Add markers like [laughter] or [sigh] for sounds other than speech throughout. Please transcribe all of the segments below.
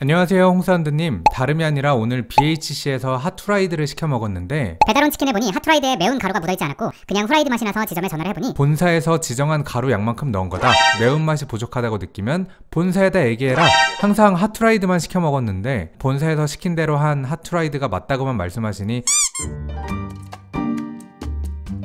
안녕하세요 홍사운드님. 다름이 아니라 오늘 BHC에서 핫후라이드를 시켜 먹었는데 배달온 치킨을 보니 핫후라이드에 매운 가루가 묻어있지 않았고 그냥 후라이드 맛이 나서 지점에 전화를 해보니 본사에서 지정한 가루 양만큼 넣은 거다. 매운맛이 부족하다고 느끼면 본사에다 얘기해라. 항상 핫후라이드만 시켜 먹었는데 본사에서 시킨 대로 한 핫후라이드가 맞다고만 말씀하시니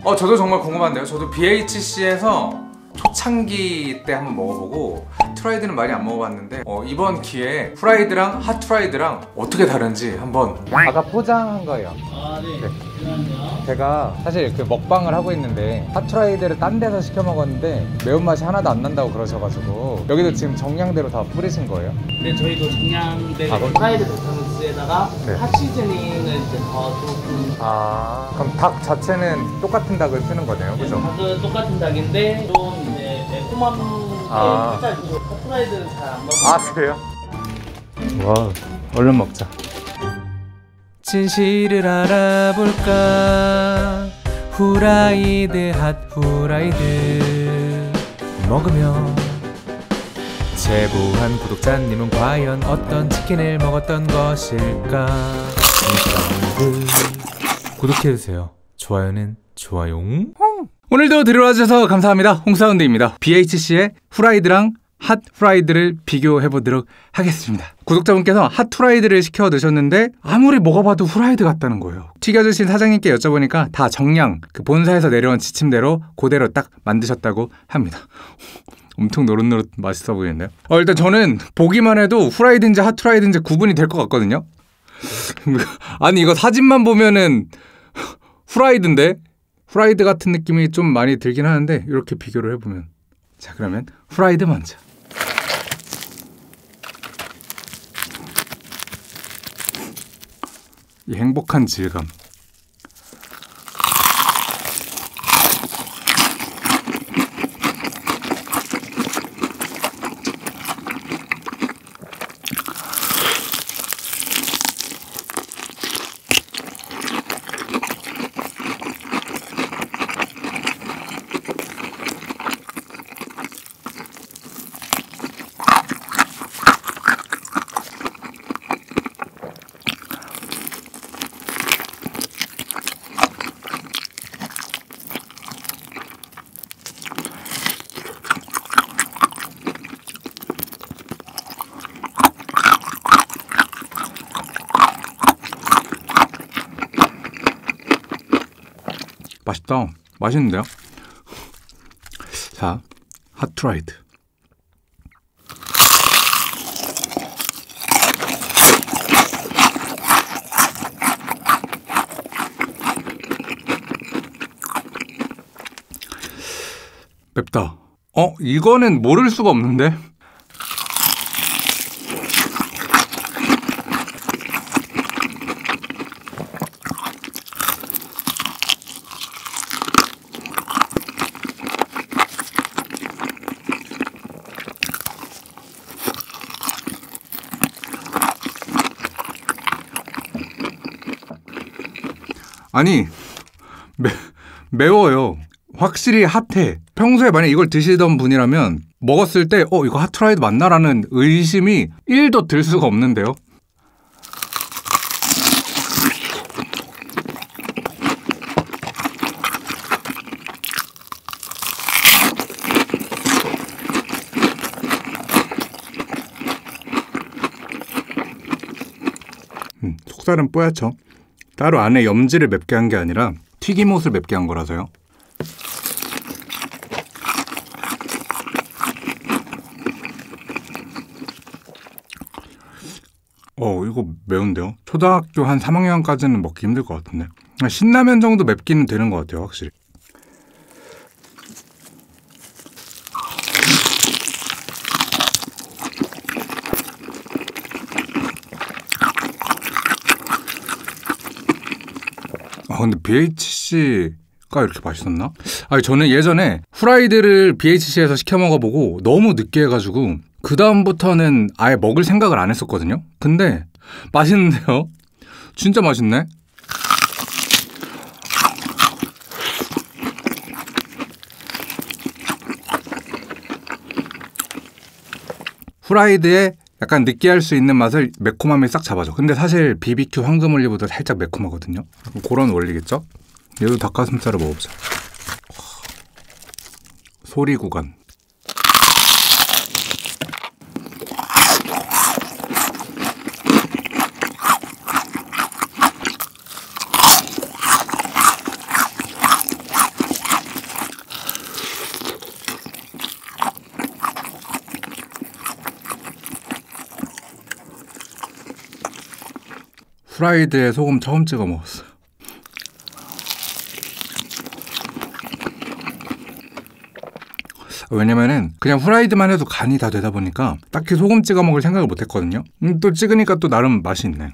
어 저도 정말 궁금한데요. 저도 BHC에서 초창기 때 한번 먹어보고 핫후라이드는 많이 안 먹어봤는데 어, 이번 기회에 후라이드랑 핫후라이드랑 어떻게 다른지 한번 아까 포장한 거예요 아, 네. 네. 제가 사실 그 먹방을 하고 있는데 핫후라이드를 딴 데서 시켜 먹었는데 매운맛이 하나도 안 난다고 그러셔가지고 여기도 지금 정량대로 다 뿌리신 거예요? 근데 저희도 정량대 아, 그럼- 프라이드 베타노스에다가 네. hot seasoning을 이제 더 조금 아 그럼 닭 자체는 똑같은 닭을 쓰는 거네요 그죠? 닭은 똑같은 닭인데 좀 이제 매콤한 아. 게 살짝 있고 핫프라이드는 잘 안 먹어요. 아 그래요? 와 얼른 먹자 진실을 알아볼까 후라이드 핫 후라이드 먹으며 제보한 구독자님은 과연 어떤 치킨을 먹었던 것일까 구독해주세요 좋아요는 좋아요 오늘도 들어와주셔서 감사합니다 홍사운드입니다 BHC의 후라이드랑 핫 후라이드를 비교해 보도록 하겠습니다. 구독자분께서 핫 후라이드를 시켜 드셨는데 아무리 먹어봐도 후라이드 같다는 거예요. 튀겨주신 사장님께 여쭤보니까 다 정량, 그 본사에서 내려온 지침대로 그대로 딱 만드셨다고 합니다. [laughs] 엄청 노릇노릇 맛있어 보이는데요. 어, 일단 저는 보기만 해도 후라이드인지 핫 후라이드인지 구분이 될 것 같거든요. [laughs] 아니 이거 사진만 보면은 [laughs] 후라이드인데 후라이드 같은 느낌이 좀 많이 들긴 하는데 이렇게 비교를 해보면. 자 그러면 후라이드 먼저. 이 행복한 질감 맛있다. 맛있는데요? 자 핫트라이드 맵다. 어 이거는 모를 수가 없는데 아니 매, 매워요. 확실히 핫해. 평소에 만약 이걸 드시던 분이라면 먹었을 때 어 이거 핫트라이드 맞나라는 의심이 1도 들 수가 없는데요. 음, 속살은 뽀얗죠. 따로 안에 염지를 맵게 한 게 아니라 튀김옷을 맵게 한 거라서요. 어, 이거 매운데요? 초등학교 한 3학년까지는 먹기 힘들 것 같은데. 신라면 정도 맵기는 되는 것 같아요, 확실히. 근데 BHC가 이렇게 맛있었나? 아니, 저는 예전에 후라이드를 BHC에서 시켜 먹어보고 너무 느끼해가지고, 그 다음부터는 아예 먹을 생각을 안 했었거든요? 근데, 맛있는데요? 진짜 맛있네? 후라이드의 약간 느끼할 수 있는 맛을 매콤함이 싹 잡아줘. 근데 사실 BBQ 황금올리보다 살짝 매콤하거든요. 그런 원리겠죠? 얘도 닭가슴살을 먹어보자. 소리 구간. 프라이드에 소금 처음 찍어 먹었어. 왜냐면은 그냥 후라이드만 해도 간이 다 되다 보니까 딱히 소금 찍어 먹을 생각을 못 했거든요. 음, 또 찍으니까 또 나름 맛이 있네.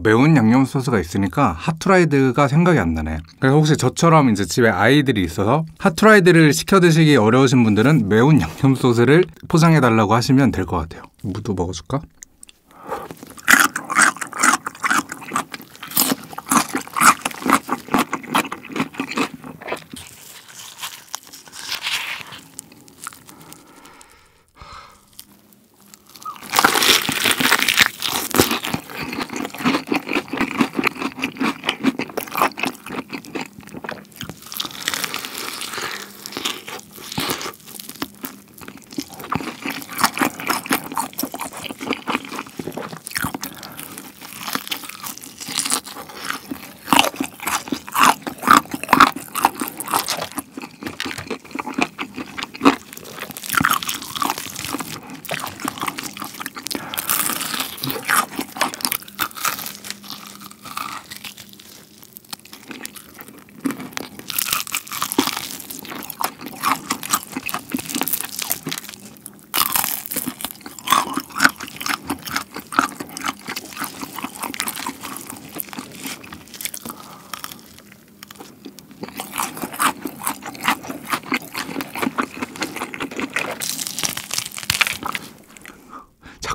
매운 양념 소스가 있으니까 핫프라이드가 생각이 안 나네. 그래서 혹시 저처럼 이제 집에 아이들이 있어서 핫프라이드를 시켜 드시기 어려우신 분들은 매운 양념 소스를 포장해 달라고 하시면 될 것 같아요. 무도 먹어줄까?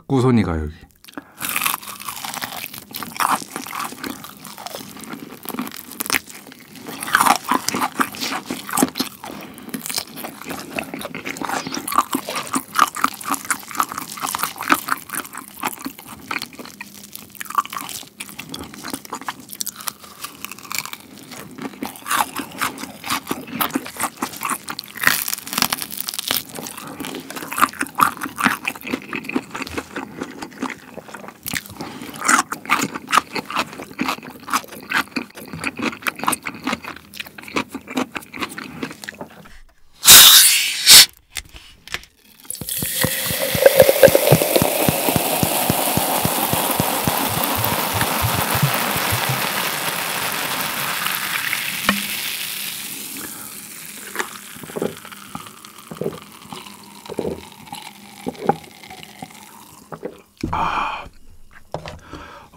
자꾸 손이 가여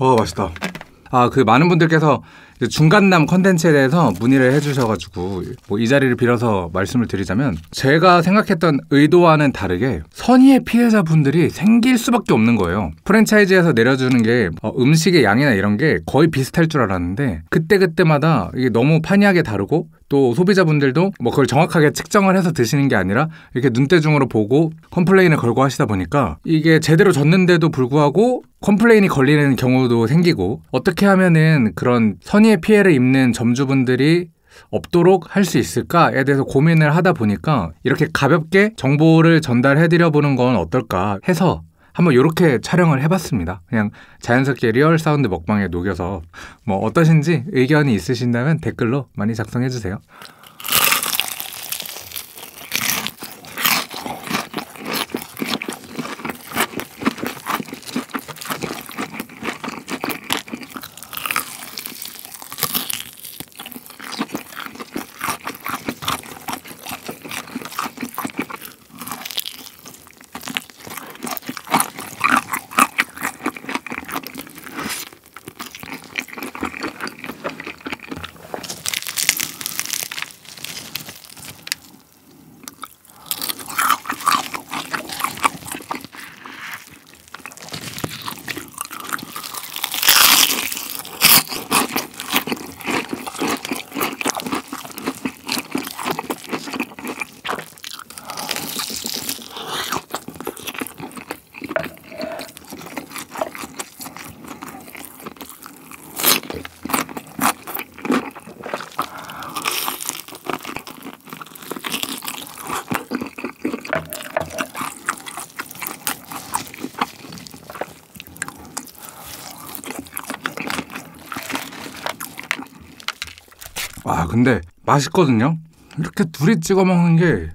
기. 어 맛있다. 아 그 많은 분들께서 중간남 컨텐츠에 대해서 문의를 해주셔가지고 뭐 이 자리를 빌어서 말씀을 드리자면 제가 생각했던 의도와는 다르게 선의의 피해자분들이 생길 수밖에 없는 거예요. 프랜차이즈에서 내려주는 게 어, 음식의 양이나 이런 게 거의 비슷할 줄 알았는데 그때 그때마다 이게 너무 판이하게 다르고 또 소비자분들도 뭐 그걸 정확하게 측정을 해서 드시는 게 아니라 이렇게 눈대중으로 보고 complain을 걸고 하시다 보니까 이게 제대로 줬는데도 불구하고 complain이 걸리는 경우도 생기고 어떻게 하면은 그런 선의의 피해를 입는 점주분들이 없도록 할 수 있을까에 대해서 고민을 하다 보니까 이렇게 가볍게 정보를 전달해드려 보는 건 어떨까 해서 한번 이렇게 촬영을 해봤습니다. 그냥 자연스럽게 real sound 먹방에 녹여서 뭐 어떠신지 의견이 있으신다면 댓글로 많이 작성해주세요. 근데 맛있거든요. 이렇게 둘이 찍어 먹는 게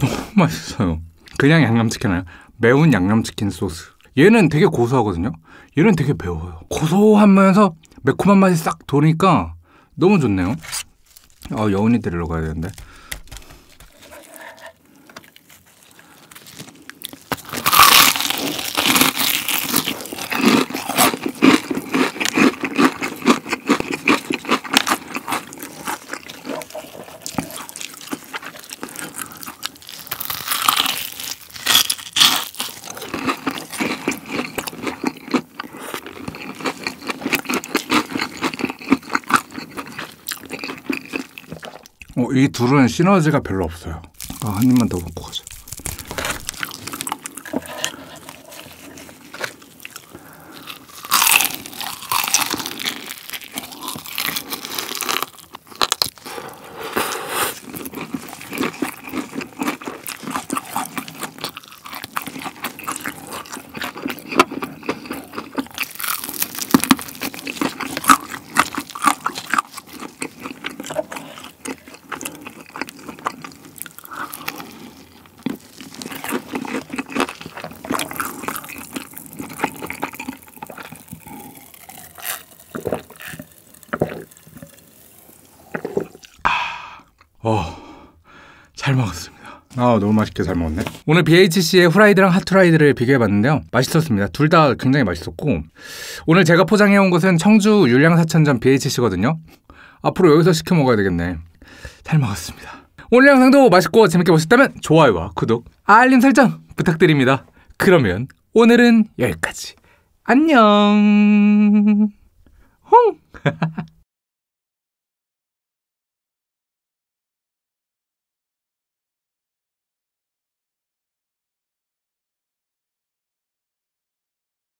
너무 [laughs] 맛있어요. 그냥 양념치킨 아니야. 매운 양념치킨 소스. 얘는 되게 고소하거든요. 얘는 되게 매워요. 고소하면서 매콤한 맛이 싹 도니까 너무 좋네요. 아 여운이 데리러 가야 되는데. 이 둘은 시너지가 별로 없어요. 아, 한 입만 더 먹고 가자. 먹었습니다. 아, 너무 맛있게 잘 먹었네. 오늘 BHC의 후라이드랑 핫후라이드를 비교해봤는데요. 맛있었습니다. 둘 다 굉장히 맛있었고, 오늘 제가 포장해온 곳은 청주 율량사천점 BHC거든요. 앞으로 여기서 시켜 먹어야 되겠네. 잘 먹었습니다. 오늘 영상도 맛있고 재밌게 보셨다면 좋아요와 구독, 알림 설정 부탁드립니다. 그러면 오늘은 여기까지. 안녕. 홍! [laughs]